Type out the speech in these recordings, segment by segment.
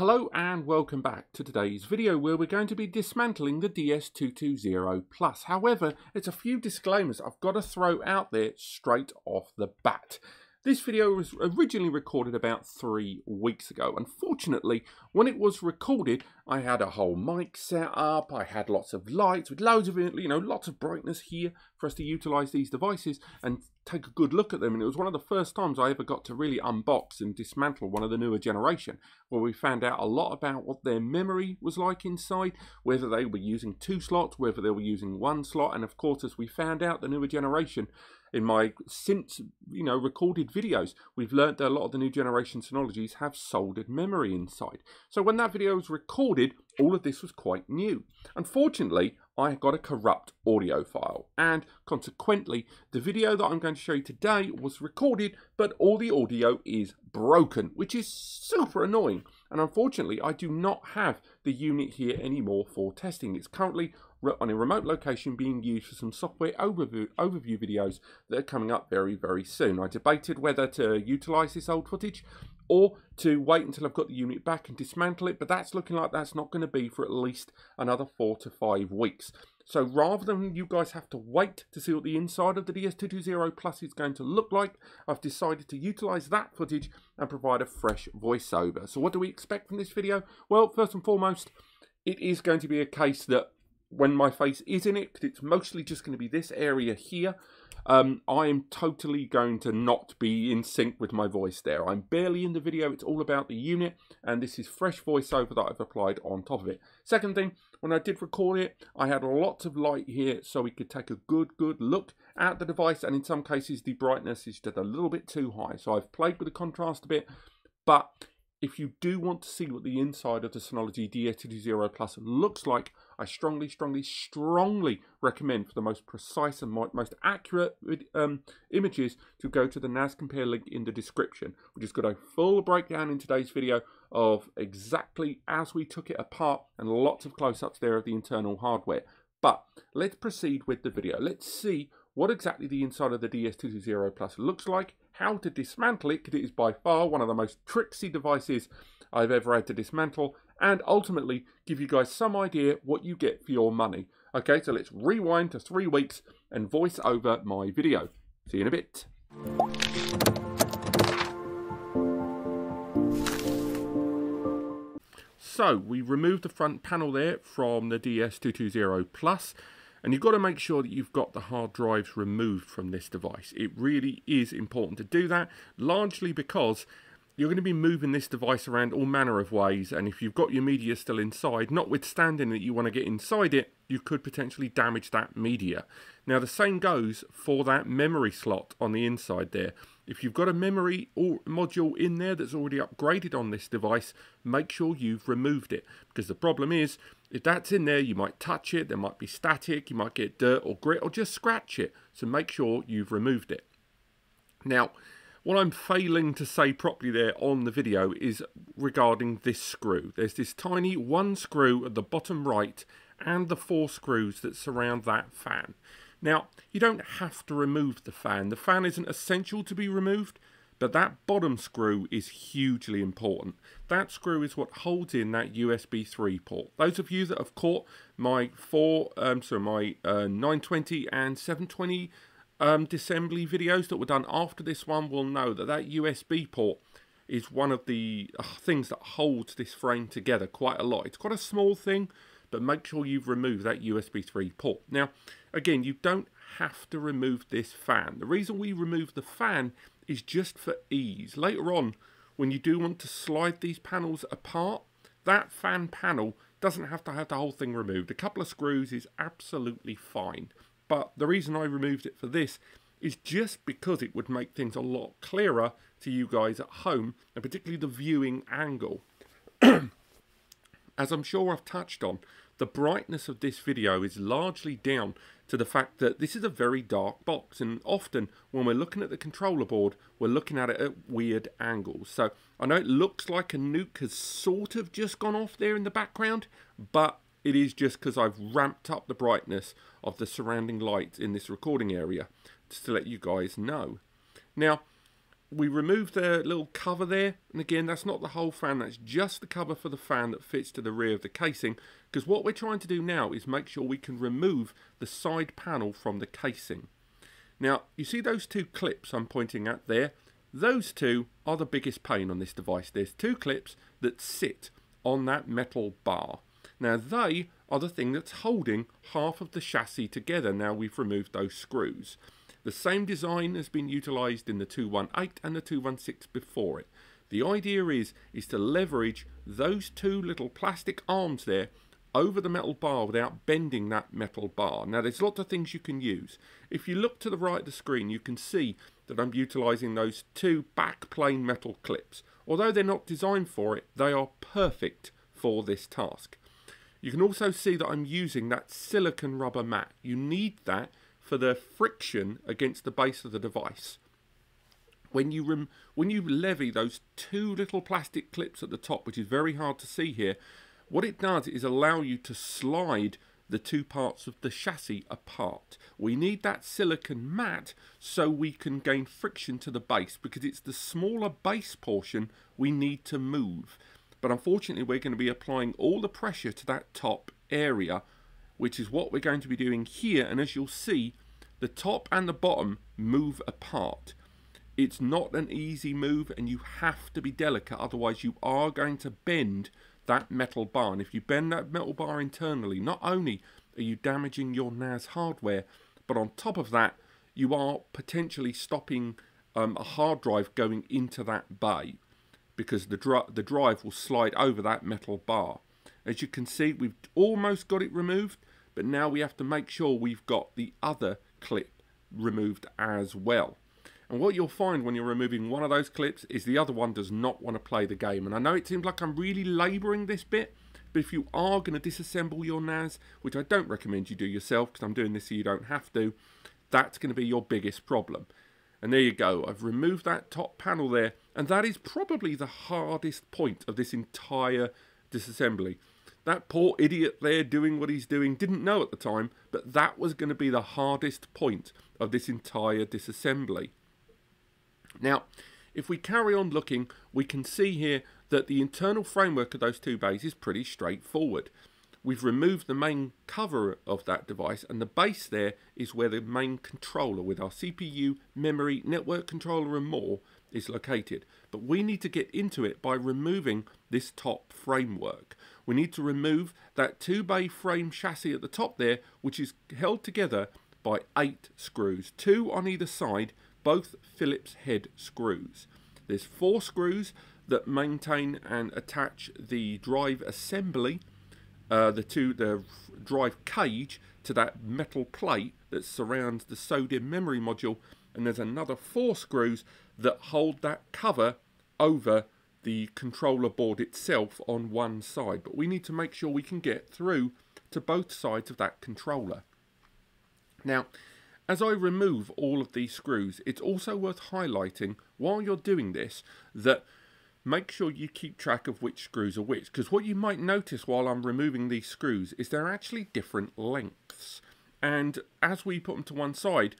Hello and welcome back to today's video where we're going to be dismantling the DS220 Plus. However, it's a few disclaimers I've got to throw out there straight off the bat. This video was originally recorded about three weeks ago. Unfortunately, when it was recorded, I had a whole mic set up, I had lots of lights with loads of, you know, lots of brightness here for us to utilize these devices and take a good look at them. And it was one of the first times I ever got to really unbox and dismantle one of the newer generation, where we found out a lot about what their memory was like inside, whether they were using two slots, whether they were using one slot, and of course, as we found out, the newer generation in my since you know recorded videos we've learned that a lot of the new generation synologies have soldered memory inside. So when that video was recorded all of this was quite new. Unfortunately I got a corrupt audio file and consequently the video that I'm going to show you today was recorded but all the audio is broken which is super annoying. And unfortunately I do not have the unit here anymore for testing. It's currently on a remote location being used for some software overview, overview videos that are coming up very, very soon. I debated whether to utilize this old footage or to wait until I've got the unit back and dismantle it, but that's looking like that's not going to be for at least another four to five weeks. So rather than you guys have to wait to see what the inside of the DS220 Plus is going to look like, I've decided to utilize that footage and provide a fresh voiceover. So what do we expect from this video? Well, first and foremost, it is going to be a case that when my face is in it, because it's mostly just going to be this area here, um, I am totally going to not be in sync with my voice there. I'm barely in the video, it's all about the unit, and this is fresh voiceover that I've applied on top of it. Second thing, when I did record it, I had lots of light here so we could take a good, good look at the device, and in some cases the brightness is just a little bit too high. So I've played with the contrast a bit, but if you do want to see what the inside of the Synology DS220 Plus looks like, I strongly, strongly, strongly recommend for the most precise and most accurate um, images to go to the NAS Compare link in the description. We just got a full breakdown in today's video of exactly as we took it apart and lots of close-ups there of the internal hardware. But let's proceed with the video. Let's see what exactly the inside of the DS220 Plus looks like, how to dismantle it, because it is by far one of the most tricksy devices I've ever had to dismantle, and ultimately give you guys some idea what you get for your money. Okay, so let's rewind to three weeks and voice over my video. See you in a bit. So we removed the front panel there from the DS220 Plus and you've got to make sure that you've got the hard drives removed from this device. It really is important to do that, largely because you're going to be moving this device around all manner of ways and if you've got your media still inside, notwithstanding that you want to get inside it, you could potentially damage that media. Now the same goes for that memory slot on the inside there. If you've got a memory module in there that's already upgraded on this device, make sure you've removed it because the problem is if that's in there, you might touch it, there might be static, you might get dirt or grit or just scratch it. So make sure you've removed it. Now, what I'm failing to say properly there on the video is regarding this screw. There's this tiny one screw at the bottom right and the four screws that surround that fan. Now, you don't have to remove the fan. The fan isn't essential to be removed, but that bottom screw is hugely important. That screw is what holds in that USB 3 port. Those of you that have caught my four, um, so my uh, 920 and 720 um, disassembly videos that were done after this one will know that that USB port is one of the uh, things that holds this frame together quite a lot. It's quite a small thing, but make sure you've removed that USB 3 port. Now, again, you don't have to remove this fan. The reason we remove the fan is just for ease. Later on, when you do want to slide these panels apart, that fan panel doesn't have to have the whole thing removed. A couple of screws is absolutely fine. But the reason I removed it for this is just because it would make things a lot clearer to you guys at home, and particularly the viewing angle. As I'm sure I've touched on, the brightness of this video is largely down to the fact that this is a very dark box and often when we're looking at the controller board we're looking at it at weird angles. So I know it looks like a nuke has sort of just gone off there in the background but it is just because I've ramped up the brightness of the surrounding lights in this recording area just to let you guys know. Now we remove the little cover there and again that's not the whole fan that's just the cover for the fan that fits to the rear of the casing because what we're trying to do now is make sure we can remove the side panel from the casing. Now you see those two clips I'm pointing at there? Those two are the biggest pain on this device. There's two clips that sit on that metal bar. Now they are the thing that's holding half of the chassis together now we've removed those screws the same design has been utilised in the 218 and the 216 before it. The idea is, is to leverage those two little plastic arms there over the metal bar without bending that metal bar. Now there's lots of things you can use. If you look to the right of the screen you can see that I'm utilising those two back plane metal clips. Although they're not designed for it, they are perfect for this task. You can also see that I'm using that silicon rubber mat. You need that for the friction against the base of the device. When you when you levy those two little plastic clips at the top, which is very hard to see here, what it does is allow you to slide the two parts of the chassis apart. We need that silicon mat so we can gain friction to the base because it's the smaller base portion we need to move. But unfortunately we're going to be applying all the pressure to that top area which is what we're going to be doing here. And as you'll see, the top and the bottom move apart. It's not an easy move and you have to be delicate, otherwise you are going to bend that metal bar. And if you bend that metal bar internally, not only are you damaging your NAS hardware, but on top of that, you are potentially stopping um, a hard drive going into that bay because the, the drive will slide over that metal bar. As you can see, we've almost got it removed, but now we have to make sure we've got the other clip removed as well. And what you'll find when you're removing one of those clips is the other one does not want to play the game. And I know it seems like I'm really labouring this bit, but if you are going to disassemble your NAS, which I don't recommend you do yourself because I'm doing this so you don't have to, that's going to be your biggest problem. And there you go, I've removed that top panel there, and that is probably the hardest point of this entire disassembly. That poor idiot there doing what he's doing didn't know at the time, but that was going to be the hardest point of this entire disassembly. Now, if we carry on looking, we can see here that the internal framework of those two bays is pretty straightforward. We've removed the main cover of that device and the base there is where the main controller with our CPU, memory, network controller and more is located. But we need to get into it by removing this top framework. We need to remove that two bay frame chassis at the top there, which is held together by eight screws, two on either side, both Phillips head screws. There's four screws that maintain and attach the drive assembly, uh, the two the drive cage to that metal plate that surrounds the SODIMM memory module, and there's another four screws that hold that cover over the controller board itself on one side. But we need to make sure we can get through to both sides of that controller. Now, as I remove all of these screws, it's also worth highlighting while you're doing this that make sure you keep track of which screws are which because what you might notice while I'm removing these screws is they're actually different lengths and as we put them to one side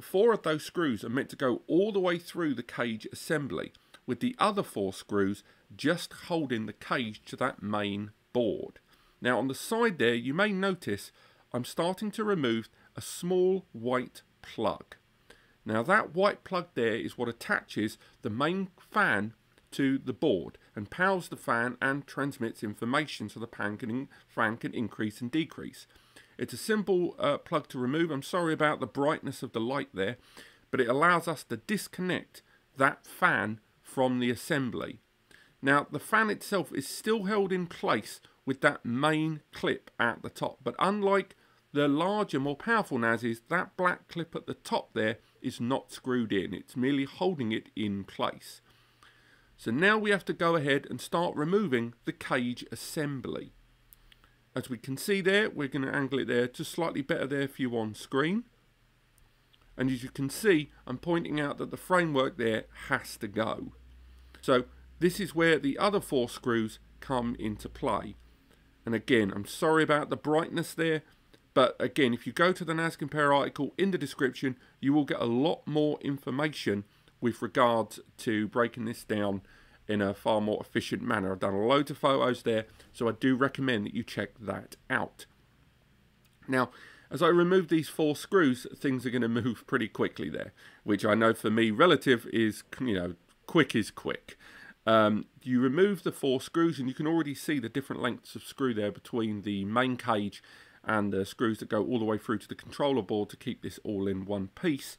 four of those screws are meant to go all the way through the cage assembly with the other four screws just holding the cage to that main board. Now on the side there you may notice I'm starting to remove a small white plug. Now that white plug there is what attaches the main fan to the board and powers the fan and transmits information so the fan can, fan can increase and decrease. It's a simple uh, plug to remove. I'm sorry about the brightness of the light there, but it allows us to disconnect that fan from the assembly. Now, the fan itself is still held in place with that main clip at the top, but unlike the larger, more powerful NASes, that black clip at the top there is not screwed in. It's merely holding it in place. So now we have to go ahead and start removing the cage assembly. As we can see there, we're going to angle it there just slightly better there for you on screen. And as you can see, I'm pointing out that the framework there has to go. So this is where the other four screws come into play. And again, I'm sorry about the brightness there, but again, if you go to the NAS Compare article in the description, you will get a lot more information with regards to breaking this down in a far more efficient manner. I've done loads of photos there, so I do recommend that you check that out. Now, as I remove these four screws, things are going to move pretty quickly there, which I know for me, relative is, you know, quick is quick. Um, you remove the four screws and you can already see the different lengths of screw there between the main cage and the screws that go all the way through to the controller board to keep this all in one piece.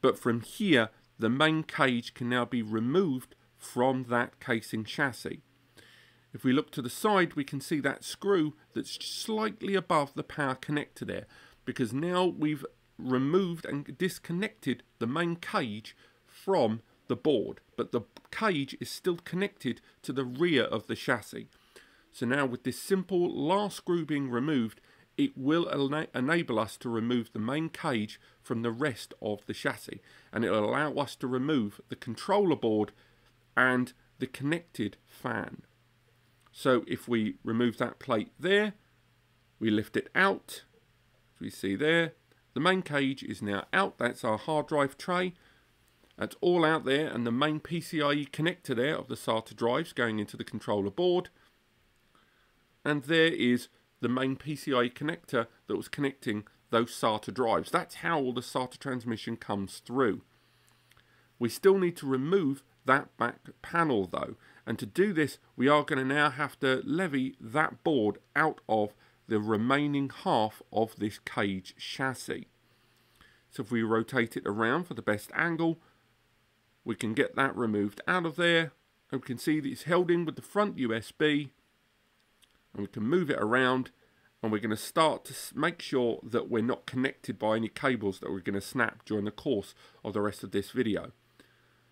But from here, the main cage can now be removed from that casing chassis. If we look to the side, we can see that screw that's slightly above the power connector there, because now we've removed and disconnected the main cage from the board, but the cage is still connected to the rear of the chassis. So now with this simple last screw being removed, it will ena enable us to remove the main cage from the rest of the chassis, and it will allow us to remove the controller board and the connected fan. So if we remove that plate there, we lift it out, as we see there, the main cage is now out, that's our hard drive tray. That's all out there and the main PCIe connector there of the SATA drives going into the controller board. And there is the main PCIe connector that was connecting those SATA drives. That's how all the SATA transmission comes through. We still need to remove that back panel though and to do this, we are going to now have to levy that board out of the remaining half of this cage chassis. So if we rotate it around for the best angle, we can get that removed out of there. And we can see that it's held in with the front USB. And we can move it around. And we're going to start to make sure that we're not connected by any cables that we're going to snap during the course of the rest of this video.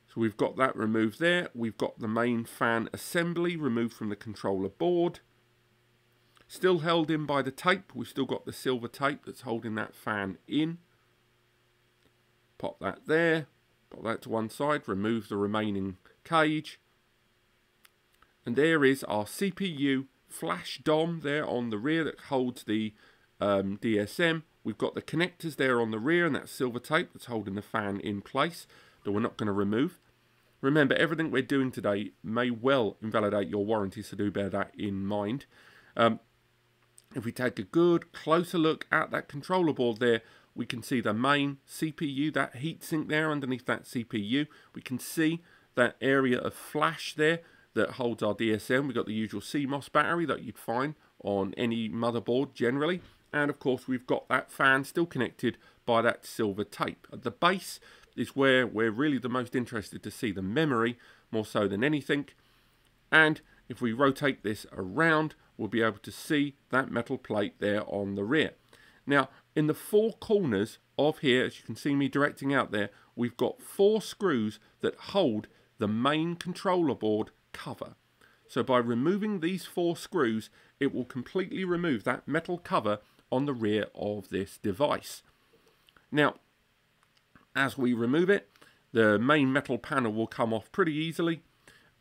So we've got that removed there. We've got the main fan assembly removed from the controller board. Still held in by the tape. We've still got the silver tape that's holding that fan in. Pop that there. Pop that to one side. Remove the remaining cage. And there is our CPU flash DOM there on the rear that holds the um, DSM. We've got the connectors there on the rear and that silver tape that's holding the fan in place that we're not going to remove. Remember, everything we're doing today may well invalidate your warranty, so do bear that in mind. Um, if we take a good closer look at that controller board there, we can see the main CPU, that heatsink there underneath that CPU. We can see that area of flash there that holds our DSM. We've got the usual CMOS battery that you'd find on any motherboard generally. And of course, we've got that fan still connected by that silver tape. At the base, is where we're really the most interested to see the memory more so than anything. And if we rotate this around, we'll be able to see that metal plate there on the rear. Now, in the four corners of here, as you can see me directing out there, we've got four screws that hold the main controller board cover. So by removing these four screws, it will completely remove that metal cover on the rear of this device. Now, as we remove it, the main metal panel will come off pretty easily.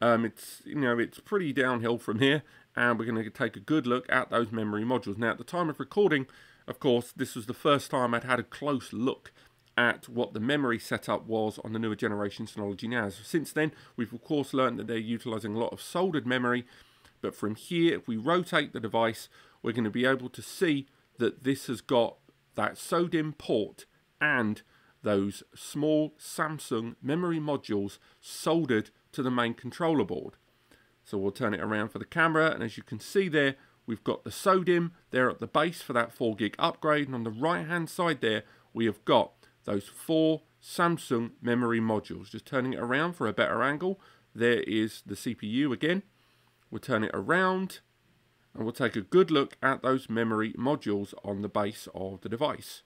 Um, it's you know it's pretty downhill from here, and we're going to take a good look at those memory modules. Now, at the time of recording, of course, this was the first time I'd had a close look at what the memory setup was on the newer generation Synology now. Since then, we've of course learned that they're utilizing a lot of soldered memory, but from here, if we rotate the device, we're going to be able to see that this has got that SODIMM port and those small Samsung memory modules soldered to the main controller board. So we'll turn it around for the camera and as you can see there we've got the SODIMM there at the base for that 4 gig upgrade and on the right hand side there we have got those four Samsung memory modules. Just turning it around for a better angle. There is the CPU again. We'll turn it around and we'll take a good look at those memory modules on the base of the device.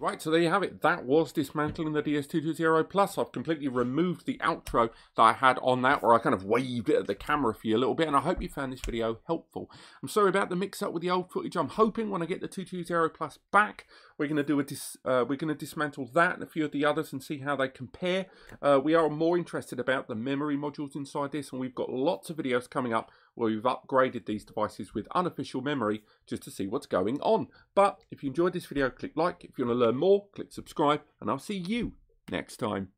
Right, so there you have it. That was dismantling the DS220 Plus. I've completely removed the outro that I had on that, where I kind of waved it at the camera for you a little bit, and I hope you found this video helpful. I'm sorry about the mix-up with the old footage. I'm hoping when I get the 220 Plus back, we're going to do a dis, uh, we're going to dismantle that and a few of the others and see how they compare. Uh, we are more interested about the memory modules inside this, and we've got lots of videos coming up where we've upgraded these devices with unofficial memory just to see what's going on. But if you enjoyed this video, click like. If you want to learn more, click subscribe, and I'll see you next time.